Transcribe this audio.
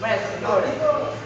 Mestre,